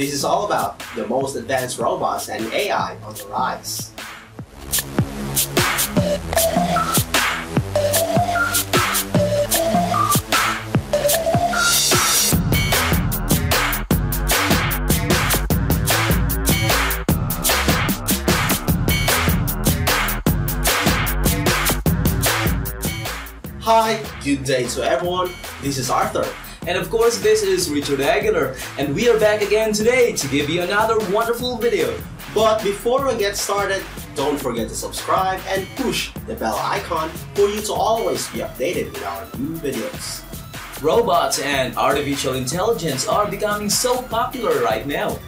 This is all about the most advanced robots and AI on the rise. Hi, good day to everyone. This is Arthur. And of course, this is Richard Aguilar, and we are back again today to give you another wonderful video. But before we get started, don't forget to subscribe and push the bell icon for you to always be updated with our new videos. Robots and artificial intelligence are becoming so popular right now.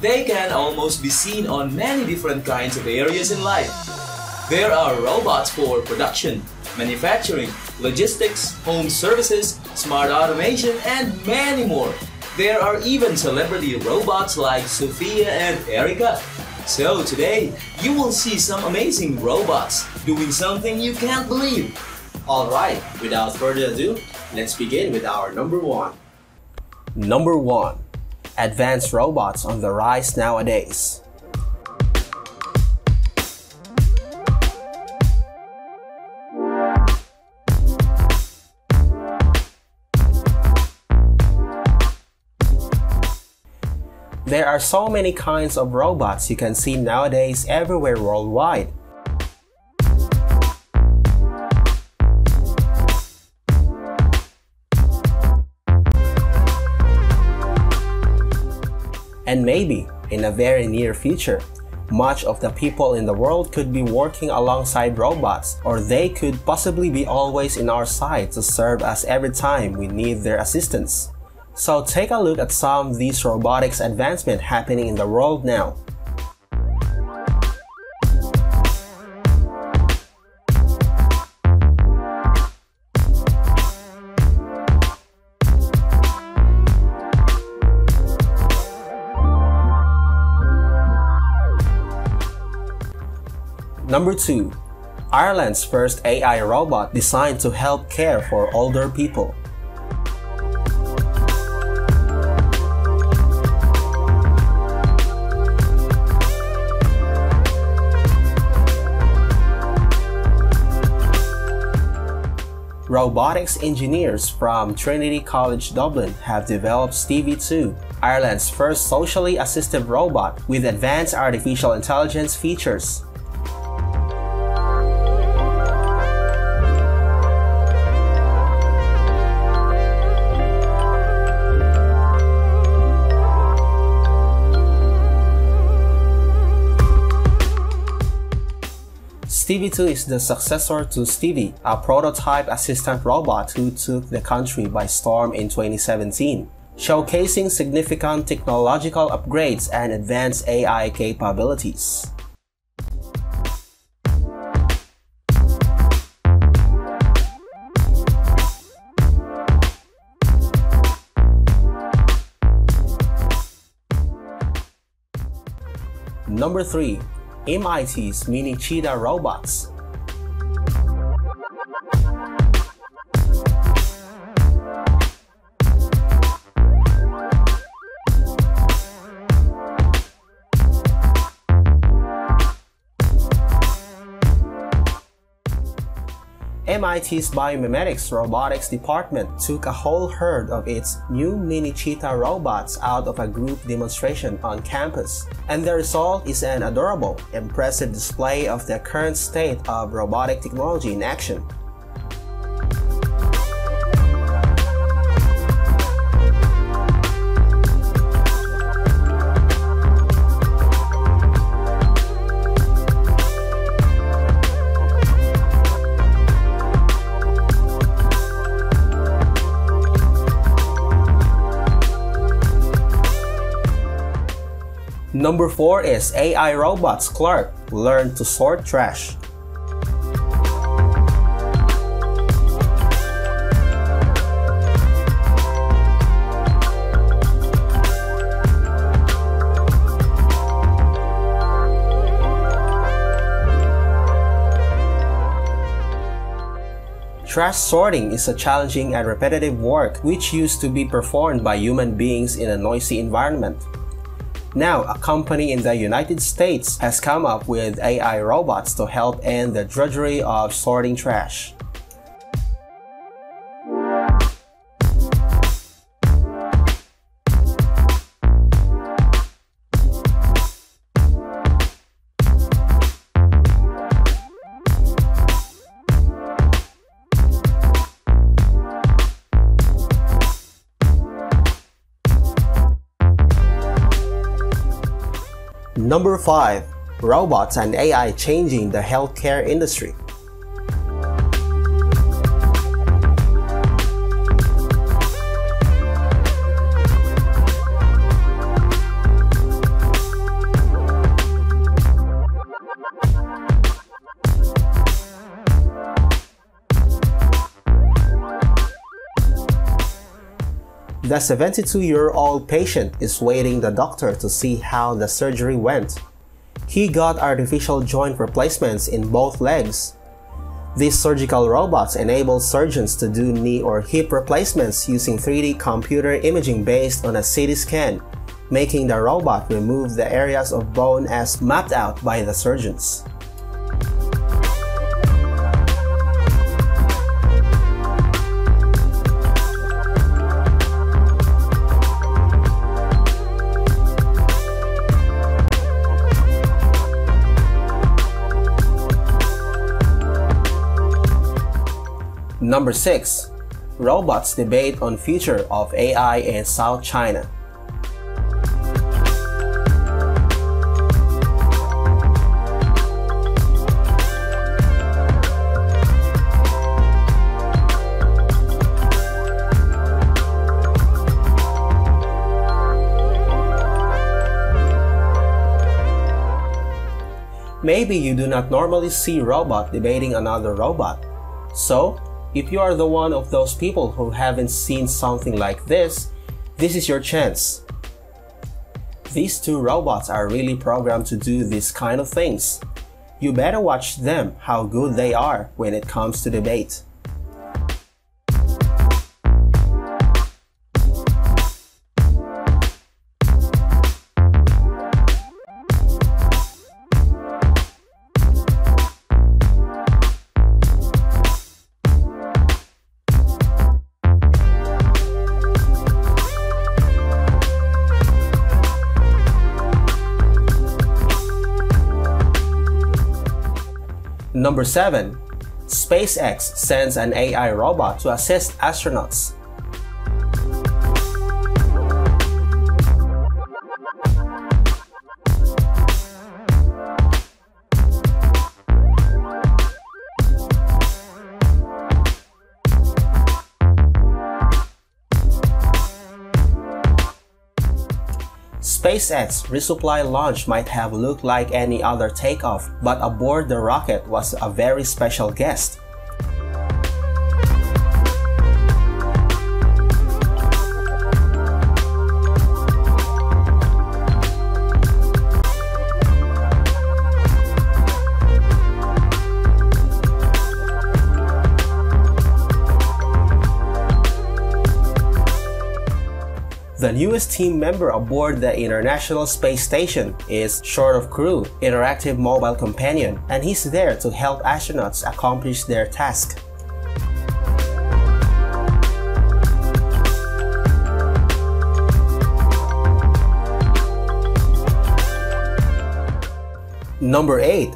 They can almost be seen on many different kinds of areas in life. There are robots for production, manufacturing, logistics, home services, smart automation, and many more. There are even celebrity robots like Sophia and Erica. So today, you will see some amazing robots doing something you can't believe. Alright, without further ado, let's begin with our number one. Number 1. Advanced robots on the rise nowadays. There are so many kinds of robots you can see nowadays everywhere worldwide. And maybe, in a very near future, much of the people in the world could be working alongside robots, or they could possibly be always in our side to serve us every time we need their assistance. So take a look at some of these robotics advancement happening in the world now. Number 2. Ireland's first AI robot designed to help care for older people. Robotics engineers from Trinity College Dublin have developed Stevie 2, Ireland's first socially assistive robot with advanced artificial intelligence features. Stevie 2 is the successor to Stevie, a prototype assistant robot who took the country by storm in 2017, showcasing significant technological upgrades and advanced AI capabilities. Number 3. MIT's Mini Cheetah Robots MIT's Biomimetics Robotics Department took a whole herd of its new mini cheetah robots out of a group demonstration on campus, and the result is an adorable, impressive display of the current state of robotic technology in action. Number 4 is AI robots Clarke learn to sort trash. Trash sorting is a challenging and repetitive work which used to be performed by human beings in a noisy environment. Now, a company in the United States has come up with AI robots to help end the drudgery of sorting trash. Number 5. Robots and AI changing the healthcare industry. The 72 year old patient is waiting the doctor to see how the surgery went. He got artificial joint replacements in both legs. These surgical robots enable surgeons to do knee or hip replacements using 3D computer imaging based on a CT scan, making the robot remove the areas of bone as mapped out by the surgeons. Number 6. Robots debate on future of AI in South China. Maybe you do not normally see robot debating another robot. So, if you are the one of those people who haven't seen something like this, this is your chance. These two robots are really programmed to do these kind of things. You better watch them how good they are when it comes to debate. Number 7. SpaceX sends an AI robot to assist astronauts. SpaceX resupply launch might have looked like any other takeoff, but aboard the rocket was a very special guest. The newest team member aboard the International Space Station is Short of Crew, interactive mobile companion, and he's there to help astronauts accomplish their task. Number 8.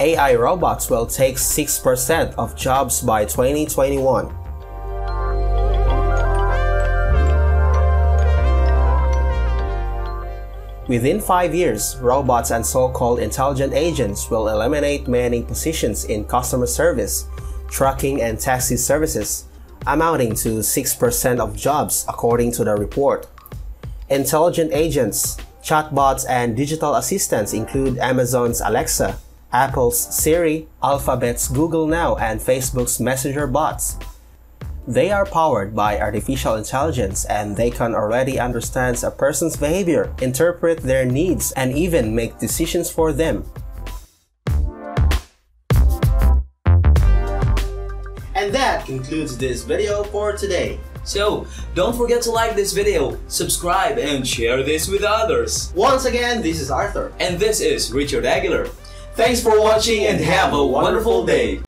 AI robots will take 6% of jobs by 2021. Within five years, robots and so-called intelligent agents will eliminate many positions in customer service, trucking and taxi services, amounting to 6% of jobs according to the report. Intelligent agents, chatbots, and digital assistants include Amazon's Alexa, Apple's Siri, Alphabet's Google Now, and Facebook's Messenger bots. They are powered by artificial intelligence and they can already understand a person's behavior, interpret their needs, and even make decisions for them. And that concludes this video for today. So, don't forget to like this video, subscribe, and share this with others. Once again, this is Arthur. And this is Richard Aguilar. Thanks for watching and have a wonderful day.